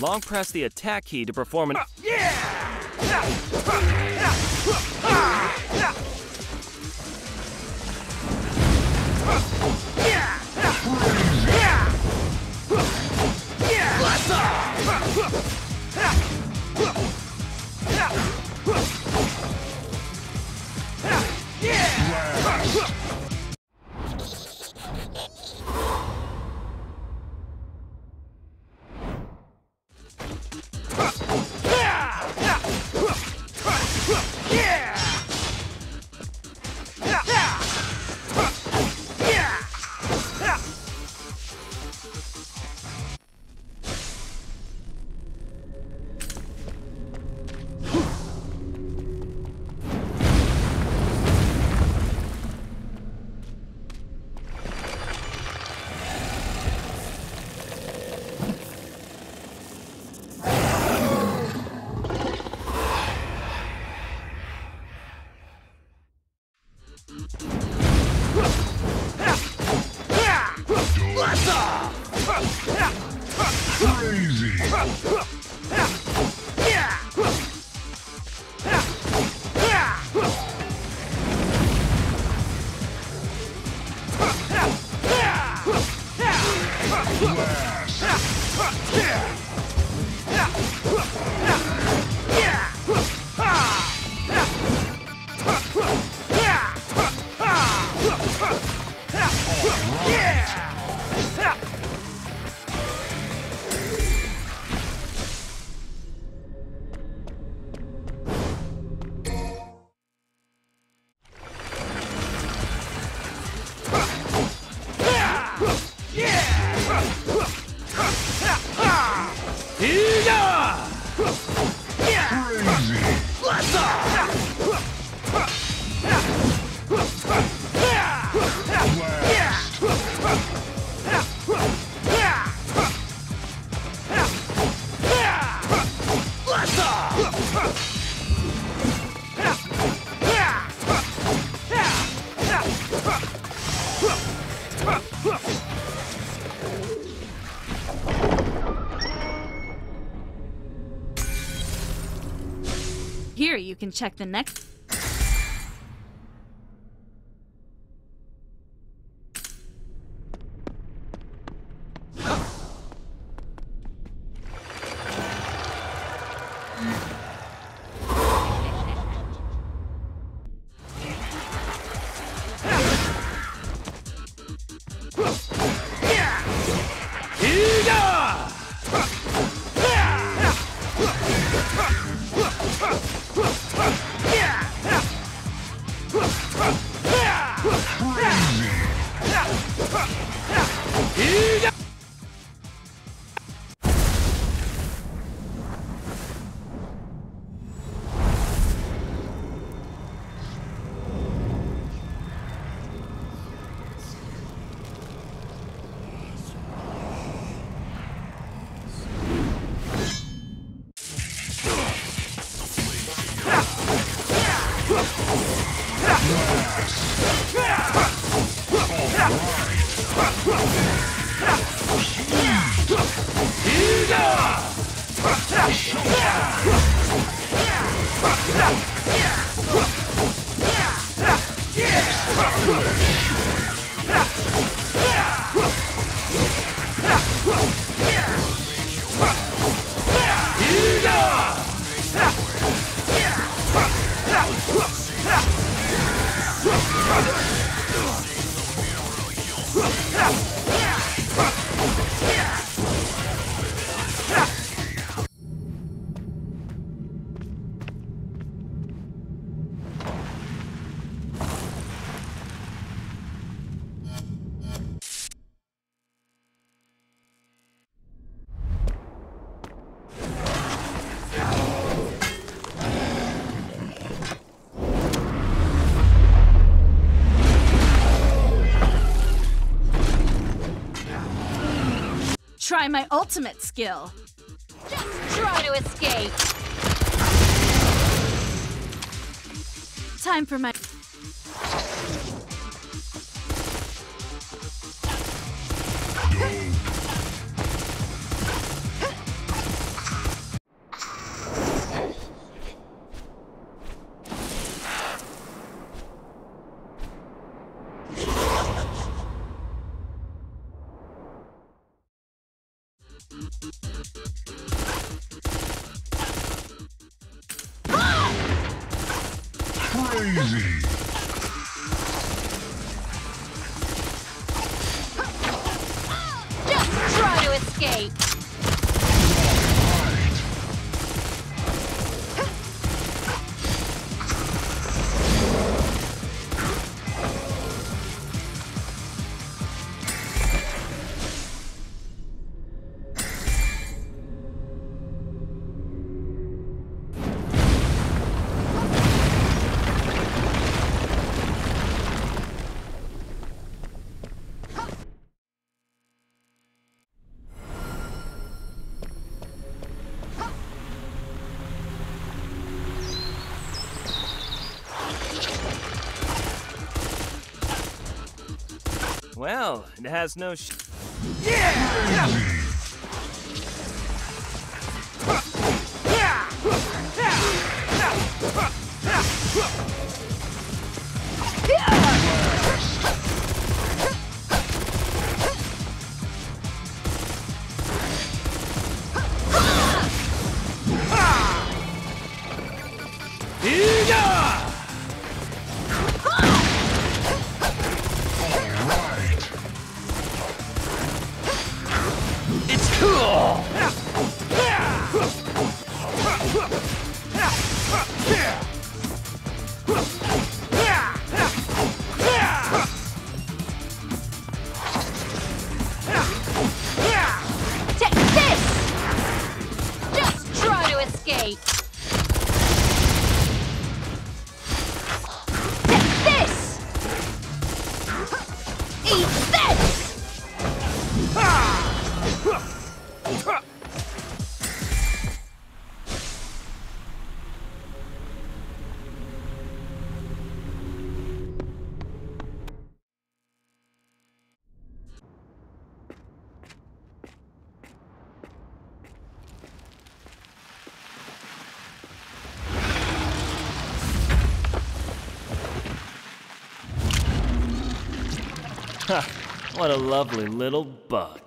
Long press the attack key to perform an. Crazy. Crazy. Here you can check the next. Yeah! Try my ultimate skill. Try to escape. Time for my. Daisy. Just try to escape. Well, it has no sh- Right. What a lovely little bug.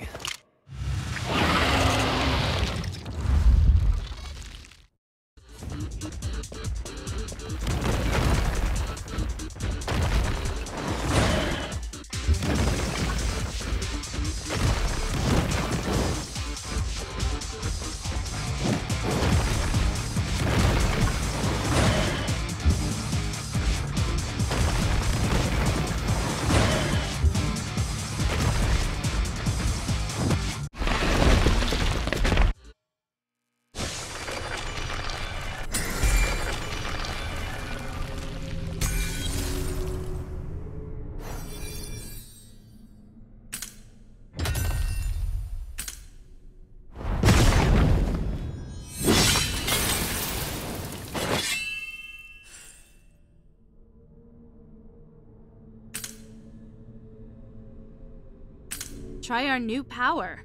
Try our new power.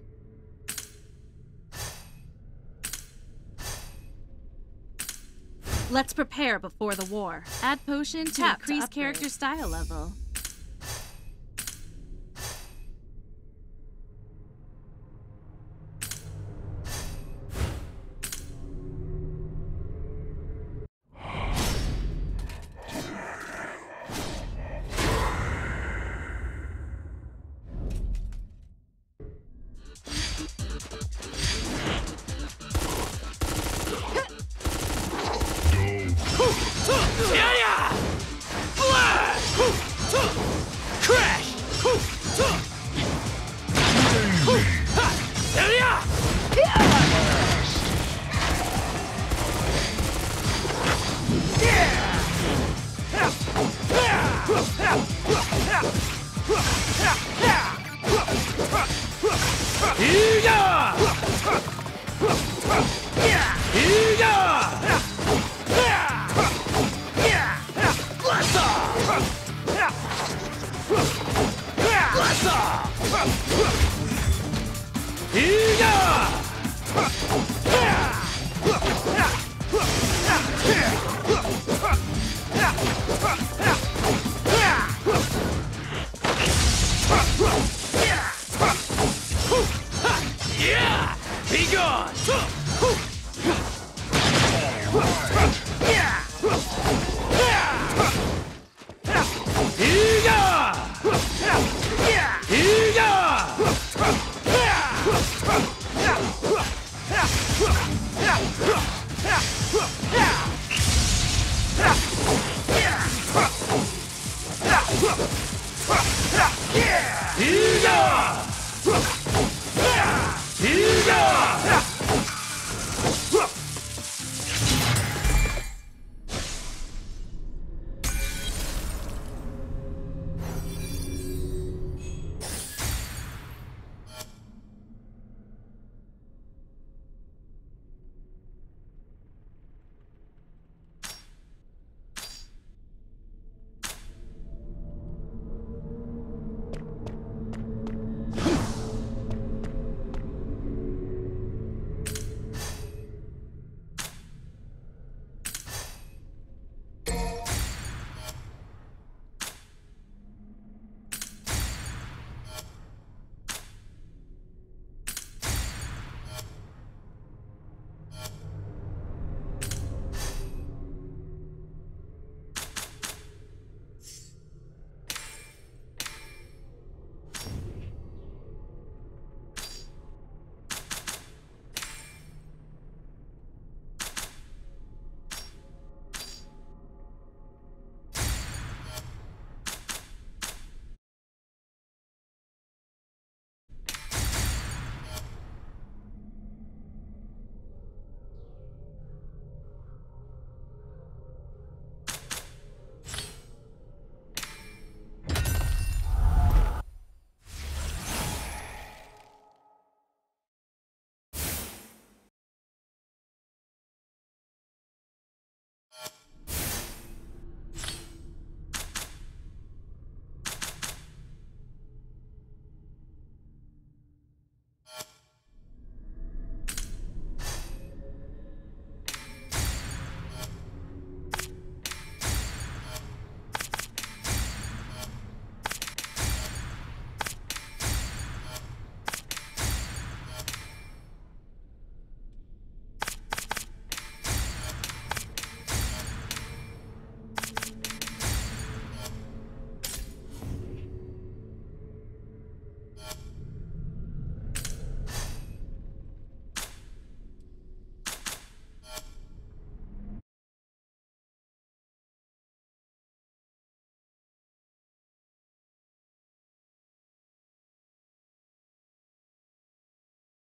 Let's prepare before the war. Add potion to Tap increase character style level. Yeah! Yeah! Yeah! Be gone!